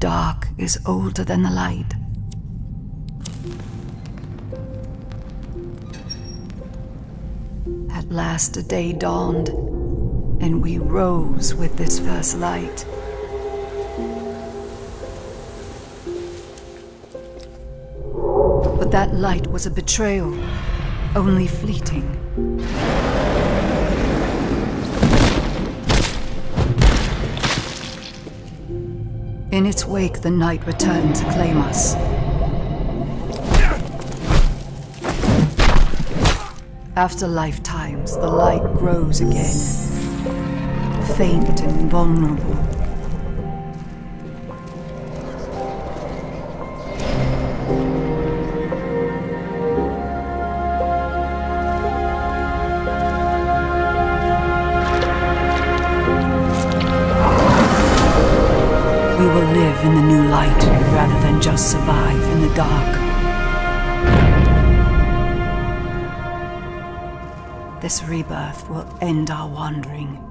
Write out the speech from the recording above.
dark is older than the light. At last a day dawned, and we rose with this first light. But that light was a betrayal, only fleeting. In its wake, the night returned to claim us. After lifetimes, the light grows again, faint and vulnerable. We will live in the new light rather than just survive in the dark. This rebirth will end our wandering.